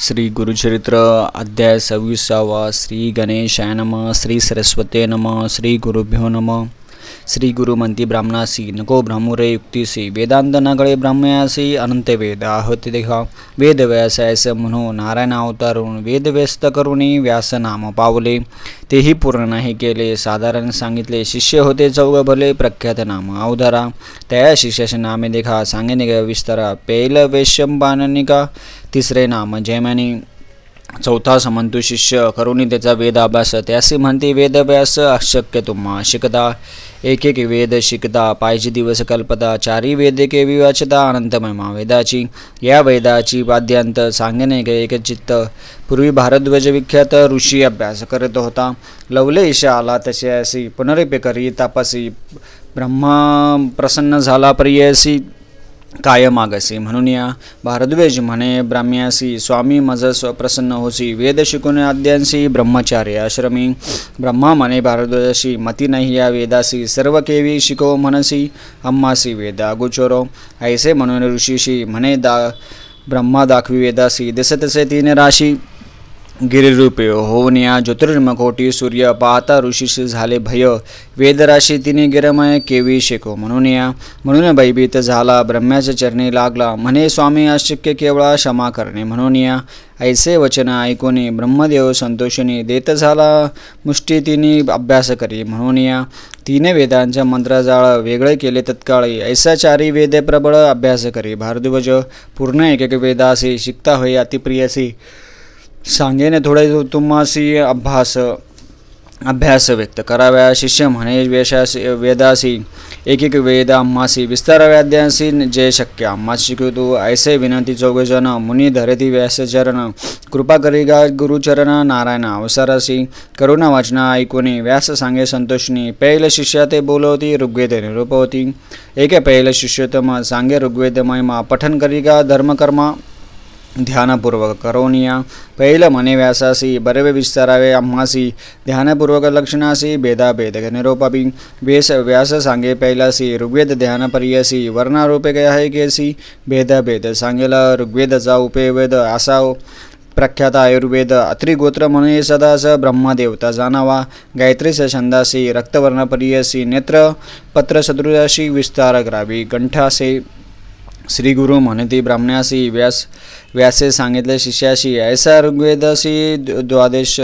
श्री गुरुचरित्र अध्याय सव्वीसावा श्री गणेशाय नम श्री सरस्वते नम श्री गुरुभ्यो नम। श्री गुरुमंती ब्राह्मणासी नको ब्राह्मुरे युक्तीसी वेदांत नगळे ब्राह्मयासी अनंत वेद आहोती देखा वेद व्यासायस म्हणून नारायण अवतारून वेद व्यस्त करुणी व्यास नाम पावले। तेही पूर्ण नाही केले साधारण सांगितले शिष्य होते चौघ भले प्रख्यात नाम अवधारा त्या शिष्याचे नामे देखा सांगणे विस्तारा पेल वैश्यंपानिका तिसरे नाम जयमानी चौथा समंतु शिष्य करुणी त्याचा वेद अभ्यास त्यासी म्हणते वेदाभ्यास अशक्य तुम्हा. शिकता एक एक वेद शिकता पाहिजे दिवस कल्पता. चारी वेदिके विवाचता अनंत महिमा वेदाची. या वेदाची वाद्यांत सांगणे एक चित्त. पूर्वी भारद्वाज विख्यात ऋषी अभ्यास करत होता. लवले ईशा आला तसे असी. पुनरेपे करी तापसी. ब्रह्मा प्रसन्न झाला प्रियसी. काय मागसी म्हणून या भारद्वेज म्हणे ब्राह्म्यासी स्वामी मज स्वप्रसन्न होसी वेद शिकून आद्यांसी ब्रह्मचार्य आश्रमी. ब्रह्मा म्हणे भारद्वेजाशी मती नाही या वेदासी सर्व केवी शिको म्हणसी अम्मासी वेद अगोचोरो ऐसे म्हणून ऋषीशी म्हणे दा ब्रह्मा दाखवी वेदासी दिसतसे तीन राशी. गिरिरूपे होऊन ज्योतिर्मकोटी सूर्य पाहता ऋषीशी झाले भय वेदराशी तिने गिरमय केवी शेको म्हणून या म्हणून भयभीत झाला ब्रह्म्याच्या चरणी लागला म्हणे स्वामी अशक्य केवळा क्षमा करणे म्हणून या ऐसे वचन ऐकून ब्रह्मदेव संतोषिनी देत झाला मुष्टी तिने अभ्यास करी म्हणून या तीन वेदांच्या मंत्राजाळ वेगळे केले तत्काळी ऐसा चारी वेदे प्रबळ अभ्यास करी भारद्वज पूर्ण एक एक वेदासी शिकता होई अतिप्रियसी सांगेने थोडे तुम्हासी अभ्यास अभ्यास व्यक्त कराव्या शिष्य म्हणे वेशासी वेदासी एक एक वेद अम्मासी विस्तार व्याद्यांसी जे शक्य अम्मा शिकवतो ऐसे विनंती चौघजन मुनी धरती व्यासचरण कृपा करिगा गुरुचरण नारायण अवसरासी करुणा वाचना ऐकुनी व्यास सांगे संतोषनी पैल शिष्या ते बोलवती ऋग्वेद निरूपवती एक पैल शिष्योतम सांगे ऋग्वेद महिमा पठन करिगा धर्मकर्मा ध्यानपूर्वक करोनिया पहिलं मने व्यासासी बरवे विस्तारावे अम्मासी ध्यानपूर्वक लक्षणासी भेदाभेद निरोपापी वेस व्यास सांगे पहिलासी ऋग्वेद ध्यानपर्यसी वर्णारूपे आहे केसी भेदाभेद सांगेला ऋग्वेदचा उपेवेद असा प्रख्यात आयुर्वेद अत्रिगोत्र म्हणून सदास ब्रह्मदेवता जाणावा गायत्रीस छंदासी रक्तवर्णपर्यसी नेत्र पत्रसदृशाशी विस्तार करावी कंठासे श्री गुरु म्हणती ब्राह्मणासी व्यास व्यासे सांगितले शिष्याशी ऐसा ऋग्वेदासी द्वादश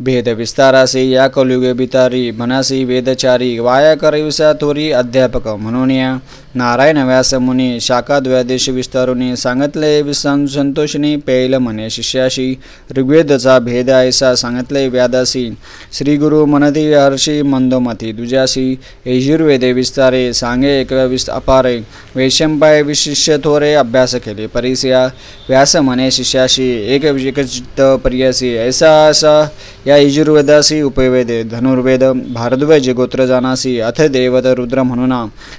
भेद विस्तारासी या कलयुगे बितारी मनासी वेदचारी वाया करविसा थोरी अध्यापक म्हणून या नारायण व्यास मुनी शाखा द्वादेश विस्तारुनी सांगितले विसां संतोषिनी पैल म्हणे शिष्याशी ऋग्वेदचा भेद ऐसा सांगितले व्यादासी श्री गुरु मनती हर्षी मंदोमती दुजासी यजुर्वेदे विस्तारे सांगे एक अपारे वैशंपाय विशिष्य थोरे अभ्यास केले परिसया व्यास म्हणे शिष्याशी एक एकचित्त प्रियसी ऐसा असा या यजुर्वेदासी उपवेदे धनुर्वेद भारद्वज गोत्र जानासी अथ देवत रुद्र म्हणून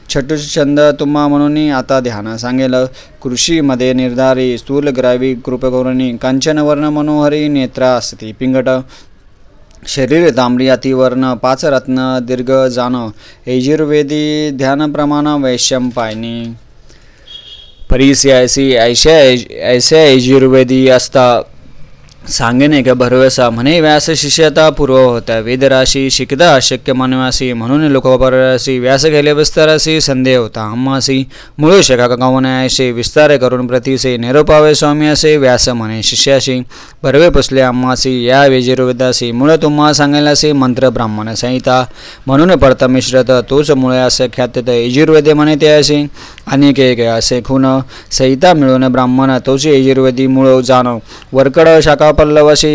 छटुछंद तुम्हा म्हणून आता ध्यान सांगेल. कृषीमध्ये निर्धारी स्थूल ग्रावी कृपकरुणी कांचनवर्ण मनोहरी नेत्रा असती पिंगट. शरीर तांबरी अतिवर्ण पाच रत्न दीर्घ जाण यजुर्वेदी ध्यानप्रमाण वैश्यम पायनी. परीस ऐसी ऐशा ऐशा यजुर्वेदी असता सांगेने का भरवसा म्हणे व्यास शिष्यता पूर्व होता वेदराशी शिकता अशक्य मानवासी म्हणून लोकपरासी व्यास गेले विस्तारासी संदेह होता अम्मासी मूळ शका कवनायाशी विस्तार करून प्रतिसे निरोपावे स्वामी असे व्यास म्हणे शिष्याशी भरवे पुसले अम्मासी या वेजिर्वेदासी मूळ तुम्हा सांगेलासी मंत्र ब्राह्मण संहिता म्हणून पडता मिश्रत तोच मुळे असं ख्यात यजुर्वेदे म्हणे ते असे अनेक एक असे खून संहिता मिळून ब्राह्मण तोच यजुर्वेदी मूळ जाणव वरकड शाखा पल्लवशी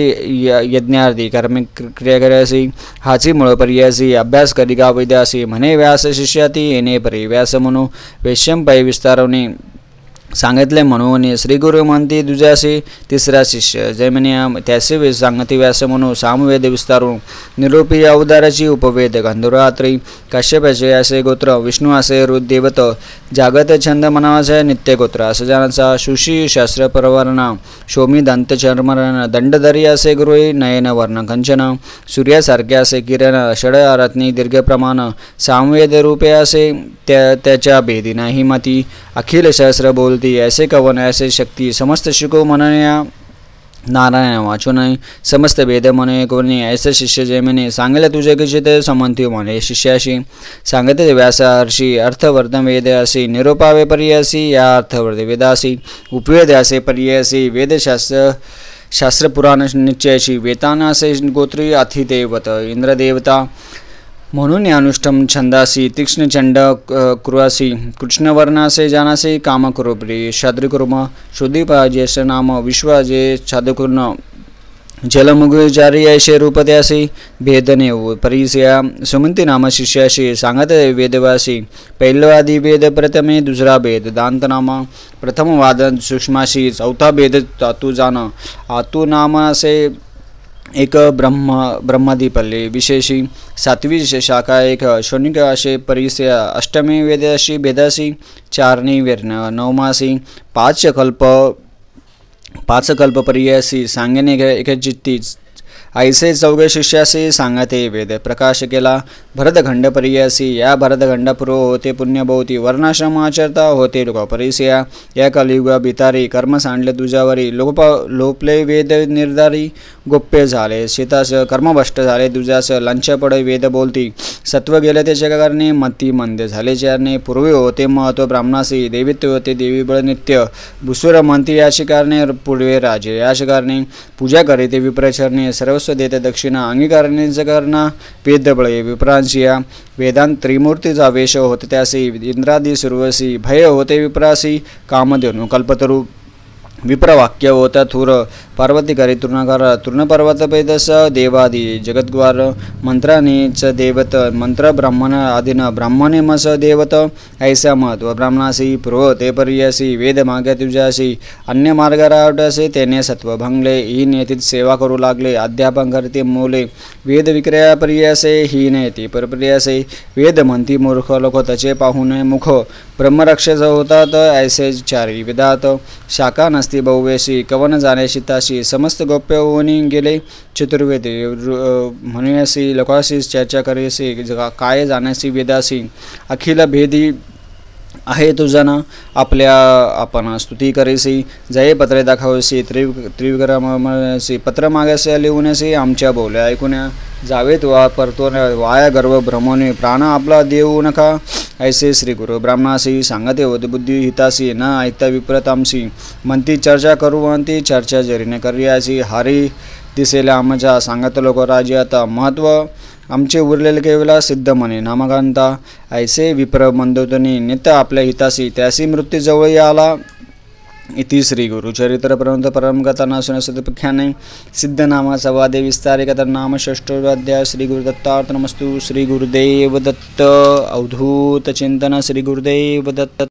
यज्ञार्थी कर्मिक क्रियाकरासी हाची मुळ पर्यासी अभ्यास करिगा वैद्यासी म्हणे व्यास शिष्याती येणे परी व्यास म्हणू वैश्यंपाई विस्तारवणे सांगितले म्हणून श्री गुरु म्हणते दुजासी तिसरा शिष्य जैमिनिया त्याचे सांगती व्यास म्हणून सामवेद विस्तारून निरूपी अवताराची उपवेद गंधुरात्री कश्यपाचे असे गोत्र विष्णू असे रुदेवत जागत छंद मनावाचे नित्य गोत्र असजानाचा शुशी शास्त्र प्रवर्णा शोमी दंत चर्मरण दंडधरी असे गृही नयन वर्ण कंचन सूर्यासारखे असे किरण षड रत्नी दीर्घप्रमाण सामवेद रूपे असे त्या त्याच्या भेदी नाही मती अखिल शास्त्र बोलते ऐसे कवन ऐसे शक्ती। समस्त शिको म्हणण्या नारायण वाचून समस्त वेद म्हणे कोणी ऐसे शिष्य जे म्हणे सांगले तुझे किचे ते समंती म्हणे शिष्याशी सांगते व्यासाहर्षी अर्थवर्धन वेद असी निरोपावे पर्यासी या अर्थवर्ध वेदासी उपवेद असे पर्यासी वेदशास्त्र शास्त्रपुराण निश्चयाशी वेतानासे गोत्री अथिदेवत इंद्रदेवता। म्हणून अनुष्ठम छंदासी तीक्ष्णचंड कृवासी कृष्णवर्णासे जानासे कामकुरुप्री शद्रिकुर्म शुद्धीप नाम विश्वाजे छादकुर्ण जलमुगजारी रूपत्यासी भेदने परिसया सुमंती नाम शिष्याशी सांगत वेदवासी पहिलवादी वेद प्रथमे दुसरा भेद दांतनामा प्रथम वादन सूक्ष्माशी चौथा भेद तातू जाण आतू नामासे एक ब्रह्म ब्रह्मादीपल्ली विशेषी सातवी शाखा एक शून्य असे परिसय अष्टमी वेदाशी भेदासी चारणी वेर्ण नवमासी पाच कल्प पाच सांगेने सांगणे एक चित्ती ऐसे चौघे शिष्यासी सांगते वेद प्रकाश केला भरतखंड परियासी या भरतखंड पूर्व होते पुण्यभोवती वर्णाश्रम आचरता होते लोक परिसया या कलियुगा बितारी कर्म सांडले तुझ्यावरी लोप लोपले वेद निर्धारी गोप्य झाले शेतास कर्मभष्ट झाले तुझ्यास लंच पडे वेद बोलती सत्व गेले त्याच्या कारणे मती मंद झाले चारणे पूर्वी होते महत्त्व ब्राह्मणासी देवित्व होते देवी बळ नित्य भुसुर म्हणती याची कारणे पूर्वे राजे याच कारणे पूजा करीते विप्रचरणे सर्वस्व देते दक्षिणा अंगीकारणे जगरणा वेदबळे विप्रांशिया वेदांत त्रिमूर्तीचा वेश होत त्यासी। इंद्रादी सुरवसी। भय होते विप्रासी। कामधेनु कल्पतरू विप्रवाक्य होता थुर पार्वतीकारी करी तृणाकार तृणपर्वतपेदस देवादी। जगद्वार मंत्राने च देवत। मंत्र ब्राह्मण आदिन ब्राह्मणे मस देवत। ऐसा महत्त्व ब्राह्मणासी पूर्व ते पर्यासी वेद मागे तुझ्यासी अन्य मार्ग रावटासे तेने सत्व भंगले। ही नेतीत सेवा करू लागले। अध्यापन करते मोले। वेद विक्रया पर्यासे ही नेती परप्रियासे वेद म्हणती मूर्ख लोक तचे पाहून मुख। ब्रह्मरक्षस होतात ऐसे चारी विदात शाखा नसती बहुवेशी कवन जाण्याशी ताशी समस्त गोप्य होऊन गेले चतुर्वेदी म्हणूयासी लोकाशी चर्चा करेसी काय जाण्यासी वेदासी। अखिल भेदी आहे तुझना आपल्या आपण स्तुती करेसी जय पत्रे दाखवसी त्रिव त्रिविक्रमसी पत्र मागासे लिहूनसी आमच्या बोल्या ऐकून्या. जावेत वा परतो वाया गर्व भ्रमोने प्राण आपला देऊ नका. ऐसे श्री गुरु ब्राह्मणासी सांगते होते बुद्धी हितासी न ऐकता विप्रतामसी. म्हणती चर्चा करू म्हणती चर्चा जरीने करियासी हारी दिसेल आमच्या सांगत लोक राज्य आता. महत्त्व आमचे उरलेले केवला सिद्ध म्हणे. नामकांता ऐसे विप्र मंदोतनी नित्य आपल्या हितासी. त्यासी मृत्यूजवळ आला इति श्री गुरुचरित्रपर्यंत परमगता नाशुनसदख्याने सिद्धनामाचा वादे विस्तारिकता नाम षष्ठोध्याय श्री गुरुदत्तार्थ नमस्तु. श्री गुरुदेव दत्त अवधूत चिंतन श्री गुरुदेव दत्त